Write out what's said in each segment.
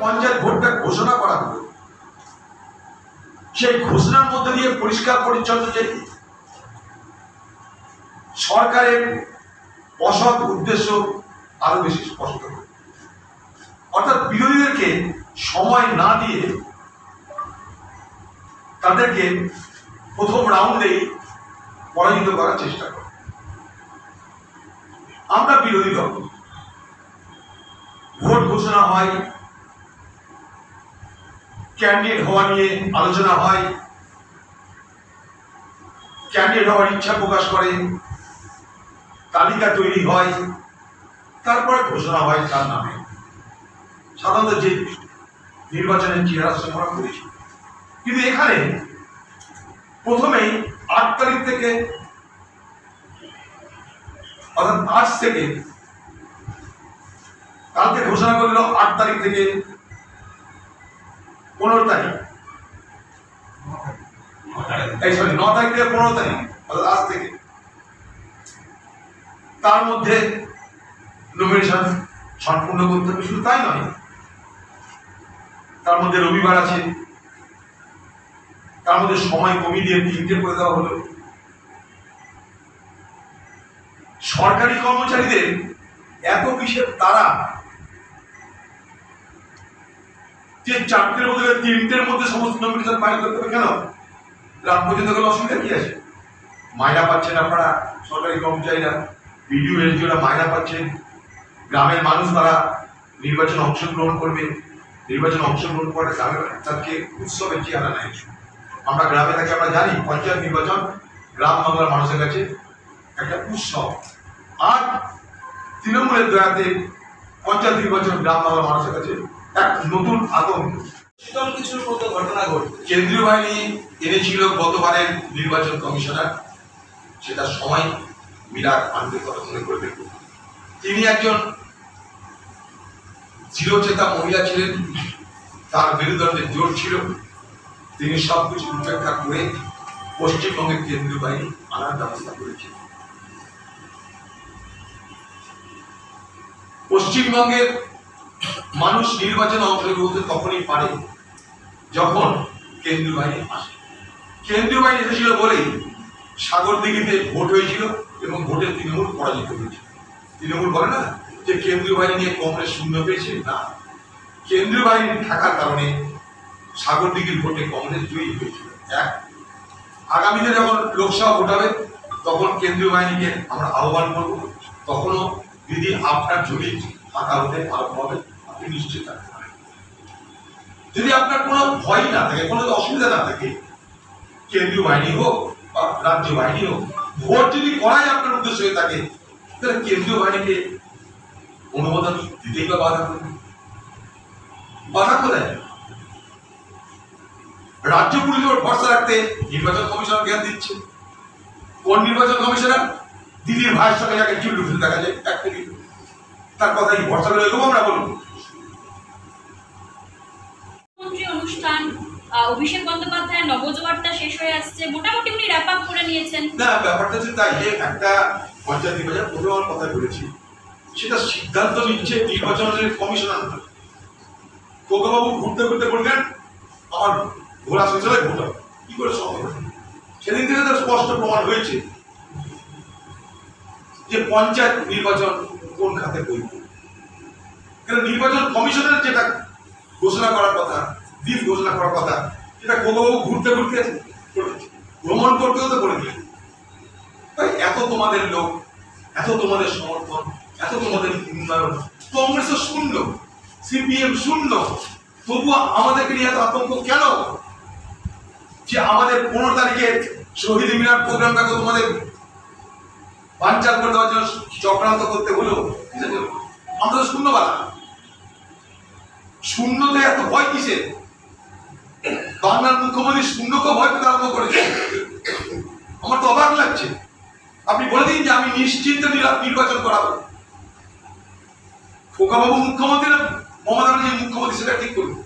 পঞ্চায়েত ভোটটা ঘোষণা করা হলো। সেই ঘোষণার মধ্যে দিয়ে পরিষ্কার পরিচ্ছন্ন যে সরকারের অসৎ উদ্দেশ্য আরও বেশি স্পষ্ট হলো। অর্থাৎ বিরোধীদেরকে সময় না দিয়ে তাদেরকে প্রথম রাউন্ডেই পরাজিত করার চেষ্টা করে। আমরা বিরোধী দল। ভোট ঘোষণা হয় ক্যান্ডিডেট হওয়া নিয়ে আলোচনা হয়। ক্যান্ডিডেট হওয়ার ইচ্ছা প্রকাশ করে। তালিকা তৈরি হয়। তারপরে ঘোষণা হয় তার নামে। সাধারণত যে নির্বাচনের চেহারা আমরা করেছি কিন্তু এখানে প্রথমেই আট তারিখ থেকে অর্থাৎ আজ থেকে কালকে ঘোষণা করল আট তারিখ থেকে পনেরো তারিখ। ন তারিখ থেকে পনেরো তারিখ, অর্থাৎ আজ থেকে। তার মধ্যে নমিনেশন সম্পূর্ণ করতে হবে, শুধু তাই নয়, তার মধ্যে রবিবার আছে। তার মধ্যে সময় কমিয়ে দিয়ে তিনটে করে দেওয়া হলো। সরকারি কর্মচারীদের এত কিসের তারা যে চারটের মধ্যে তিনটের মধ্যে সমস্ত নমিনেশন ফাইল করতে হবে কেন? রাত পর্যন্ত গেলে অসুবিধা কি আছে? মায়না পাচ্ছেন আপনারা, সরকারি কর্মচারীরা। বিডিও, এসডিওরা মায়না পাচ্ছেন। গ্রামের মানুষ তারা নির্বাচনে অংশগ্রহণ করবে। নির্বাচনে অংশগ্রহণ করে গ্রামের তাকে উৎসবের চেহারা নেয় আমরা গ্রামে থাকি, আমরা জানি, পঞ্চায়েত নির্বাচন গ্রাম বাংলার মানুষের কাছে একটা উৎসব। আর তৃণমূলের দয়াতে পঞ্চায়েত নির্বাচন গ্রাম বাংলার মানুষের কাছে এক নতুন আতঙ্ক কিছুর মতো ঘটনা ঘটছে কেন্দ্রীয় বাহিনী এনেছিল গতবারের নির্বাচন কমিশনার। সেটা সময় কথা মনে তিনি একজন চিরচেতা মহিলা ছিলেন। তার মেরুদণ্ডের জোর ছিল। তিনি সবকিছু উপেক্ষা করে পশ্চিমবঙ্গের কেন্দ্রীয় বাহিনী আনার ব্যবস্থা করেছিলেন পশ্চিমবঙ্গের মানুষ নির্বাচনে অংশগ্রহণ করতে তখনই পারে যখন কেন্দ্রীয় বাহিনী আসে। কেন্দ্রীয় বাহিনী এসেছিল বলেই সাগর দিঘিতে ভোট হয়েছিল এবং ভোটে তৃণমূল পরাজিত হয়েছিল। তৃণমূল বলে না যে কেন্দ্রীয় বাহিনী নিয়ে কংগ্রেস শূন্য পেয়েছে? না। কেন্দ্রীয় বাহিনী থাকার কারণে সাগর দিঘির ভোটে কংগ্রেস জয়ী হয়েছিল। এক। আগামীতে যখন লোকসভা ভোট হবে, তখন কেন্দ্রীয় বাহিনীকে আমরা আহ্বান করব। তখনও যদি আপনার জমি ফাঁকা হতে আরম্ভ হবে, আপনি নিশ্চিত যদি আপনার কোনো ভয় না থাকে, কোনো অসুবিধা না থাকে, কেন্দ্রীয় বাহিনী হোক বা রাজ্য বাহিনী হোক, ভোট যদি করাই আপনার উদ্দেশ্য হয়ে থাকে, তাহলে কেন্দ্রীয় বাহিনীকে অনুমোদন দিতেই বা বাধা করবে বাধা কোথায়? রাজ্য পুলিশের ভরসা রাখতে নির্বাচন কমিশন জ্ঞান দিচ্ছে। কোন নির্বাচন কমিশনার? দিদির ভাইয়ের সঙ্গে যাকে চুল উঠে দেখা যায়, এক তার কথাই ভরসা করে এরকম আমরা বলব মুখ্যমন্ত্রী অনুষ্ঠান আহ, অভিষেক বন্দ্যোপাধ্যায়ের নবজবার্তা শেষ হয়ে আসছে। মোটামুটি উনি র্যাপ আপ করে নিয়েছেন। না ব্যাপারটা হচ্ছে তাই যে একটা পঞ্চায়েত নির্বাচন প্রথমে আমার কথা বলেছি। সেটা সিদ্ধান্ত নিচ্ছে নির্বাচনের কমিশনার। খোকাবাবু ঘুরতে ঘুরতে বললেন আমার ঘোরা শেষ হলে ভোট কি করে সম্ভব সেদিন থেকে স্পষ্ট প্রমাণ হয়েছে যে পঞ্চায়েত নির্বাচন কোন খাতে বৈধ কারণ নির্বাচন কমিশনের যেটা ঘোষণা করার কথা, দিন ঘোষণা করার কথা সেটা খোকাবাবু ঘুরতে ঘুরতে ভ্রমণ করতেও তো করে দিলেন তাই এত তোমাদের লোক, এত তোমাদের সমর্থন, এত তোমাদের উন্নয়ন কংগ্রেস শূন্য, সিপিএম শূন্য, তবুও আমাদেরকে নিয়ে এত আতঙ্ক কেন? যে আমাদের পনেরো তারিখে শহীদ মিনার প্রোগ্রামটাকে তোমাদের বাঞ্চাল করে দেওয়ার জন্য চক্রান্ত করতে হলো কিসের জন্য? আমরা তো শূন্য বাধা। শূন্যতে এত ভয় কিসে? বাংলার মুখ্যমন্ত্রী শূন্যকে ভয় পেতে আরম্ভ করেছে। আমার তো অবাক লাগছে। আপনি বলে দিন যে আমি নিশ্চিন্তে নির্বাচন করাবো। খোকাবাবু মুখ্যমন্ত্রী না, মমতা ব্যানার্জি মুখ্যমন্ত্রী সেটা ঠিক করুন।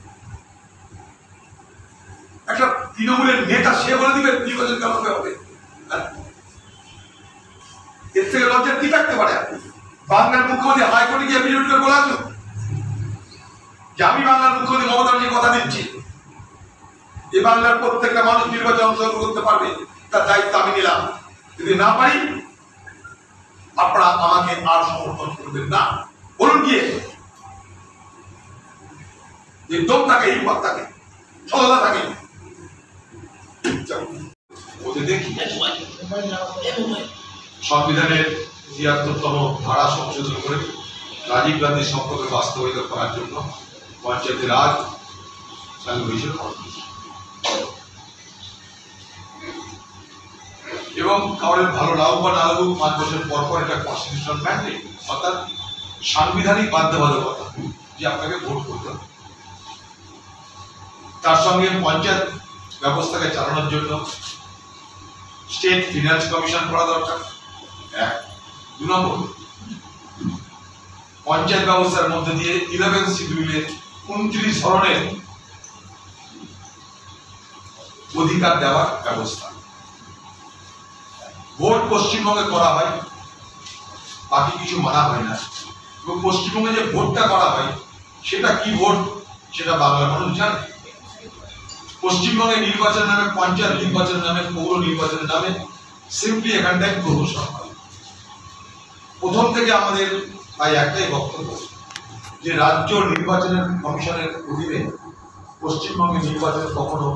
একটা তৃণমূলের নেতা, সে বলে দিবে নির্বাচন কেমন হবে? হ্যাঁ? এর থেকে লজ্জা কি থাকতে পারে? বাংলার মুখ্যমন্ত্রী হাইকোর্টে গিয়ে বিরোধী করে বলা যে আমি বাংলার মুখ্যমন্ত্রী মমতা ব্যানার্জি কথা দিচ্ছি। এই বাংলার প্রত্যেকটা মানুষ নির্বাচনে অংশগ্রহণ করতে পারবে, তার দায়িত্ব আমি নিলাম। যদি না পারি, আপনারা আমাকে আর সমর্থন করবেন না। বলুন গিয়ে, যে দম থাকে হিম্মত থাকে, সততা থাকে। ওদের দেখি। সংবিধানের তিয়াত্তরতম ধারা সংশোধন করে রাজীব গান্ধীর সম্পর্কে বাস্তবায়িত করার জন্য পঞ্চায়েতের রাজ চালু হয়েছিল এবং কাউরের ভালো লাগুক বা না লাগুক, পাঁচ বছর পর পর এটা কনস্টিটিউশন ম্যান্ডেট অর্থাৎ সাংবিধানিক বাধ্যবাধকতা যে আপনাকে ভোট করতে হবে। তার সঙ্গে পঞ্চায়েত ব্যবস্থাকে চালানোর জন্য স্টেট ফিনান্স কমিশন করা দরকার। নম্বর। পঞ্চায়েত ব্যবস্থার মধ্যে দিয়ে ইলেভেন শিডিউলের উনত্রিশ ধরনের অধিকার দেওয়ার ব্যবস্থা। ভোট পশ্চিমবঙ্গে করা হয়, বাকি কিছু মানা হয় না। এবং পশ্চিমবঙ্গে যে ভোটটা করা হয়, সেটা কি ভোট? সেটা বাংলার মানুষ জানে। পশ্চিমবঙ্গে নির্বাচন নামে, পঞ্চায়েত নির্বাচন নামে, পৌর নির্বাচনের নামে সিম্পলি এখানটায় প্রহসন হয়। প্রথম থেকে আমাদের তাই একটাই বক্তব্য যে রাজ্য নির্বাচনের কমিশনের অধীনে পশ্চিমবঙ্গের নির্বাচন কখনো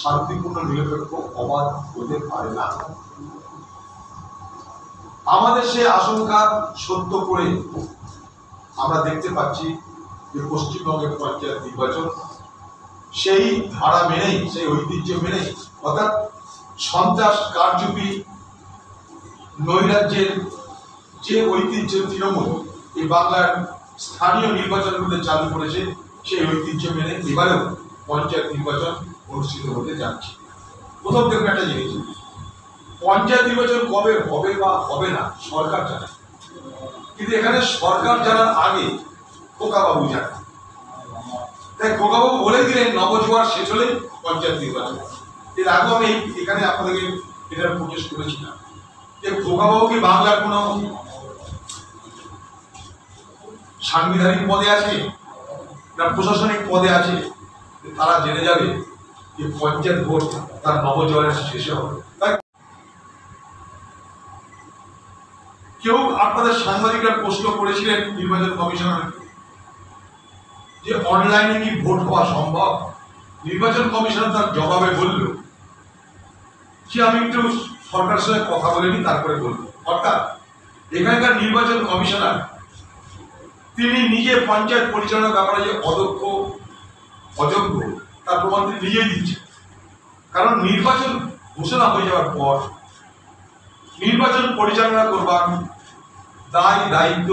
শান্তিপূর্ণ, নিরপেক্ষ, অবাধ হতে পারে না। আমাদের সে আশঙ্কা সত্য করে আমরা দেখতে পাচ্ছি যে পশ্চিমবঙ্গের পঞ্চায়েত নির্বাচন সেই ধারা মেনেই, সেই ঐতিহ্য মেনেই, অর্থাৎ সন্ত্রাস, কারচুপি নৈরাজ্যের যে ঐতিহ্য তৃণমূল এই বাংলার স্থানীয় নির্বাচনগুলোতে চালু করেছে, সেই ঐতিহ্য মেনে এবারেও পঞ্চায়েত নির্বাচন অনুষ্ঠিত হতে যাচ্ছে। প্রথম দেখুন একটা জিনিস, পঞ্চায়েত নির্বাচন কবে হবে বা হবে না, সরকার জানে। কিন্তু এখানে সরকার জানার আগে খোকাবাবু জানে। তাই খোকাবাবু বলে দিলেন, নবজোয়ার শেষ হলে পঞ্চায়েত নির্বাচন। এর আগেও আমি এখানে আপনাদেরকে এটা প্রকাশ করেছিলাম। যে খোকাবাবু কি বাংলার কোনো সাংবিধানিক পদে আছে না প্রশাসনিক পদে আছে, তারা জেনে যাবে যে পঞ্চায়েত ভোট তার নবজোয়ারের শেষে হবে। কেউ আপনাদের সাংবাদিকরা প্রশ্ন করেছিলেন নির্বাচন কমিশনার, যে অনলাইনে কি ভোট হওয়া সম্ভব? নির্বাচন কমিশনার তার জবাবে বলল যে আমি একটু সরকারের সঙ্গে কথা বলে নিই তারপরে বলব। অর্থাৎ এখানকার নির্বাচন কমিশনার তিনি নিজে পঞ্চায়েত পরিচালনার ব্যাপারে যে অদক্ষ, অযোগ্য, তার প্রমাণ তিনি নিজেই দিচ্ছেন কারণ নির্বাচন ঘোষণা হয়ে যাওয়ার পর, নির্বাচন পরিচালনা করবার দায়, দায়িত্ব,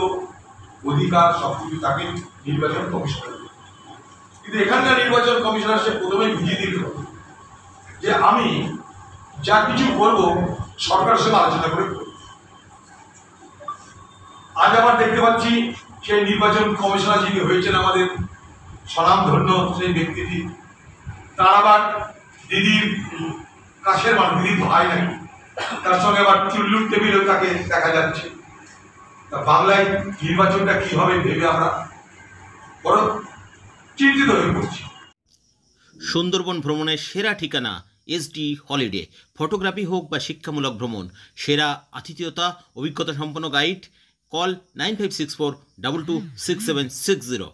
অধিকার সবকিছু তাকে নির্বাচন কমিশনার কিন্তু এখানকার নির্বাচন কমিশনার সে প্রথমেই বুঝিয়ে দিল যে আমি যা কিছু করব, সরকারের সঙ্গে আলোচনা করে। আজ আবার দেখতে পাচ্ছি সেই নির্বাচন কমিশনার যিনি হয়েছেন আমাদের স্বনামধন্য সেই ব্যক্তিটি, তার আবার দিদির কাছের মানুষ, দিদির ভাই নাকি, তার সঙ্গে আবার চুল্লুর টেবিলেও তাকে দেখা যাচ্ছে। তা বাংলায় নির্বাচনটা কি হবে ভেবে আমরা বড় চিন্তিত হয়ে পড়ছি। সুন্দরবন ভ্রমণের সেরা ঠিকানা এসডি হলিডে। ফটোগ্রাফি হোক বা শিক্ষামূলক ভ্রমণ, সেরা আতিথেয়তা অভিজ্ঞতা সম্পন্ন guide call nine five six four double two six seven six zero.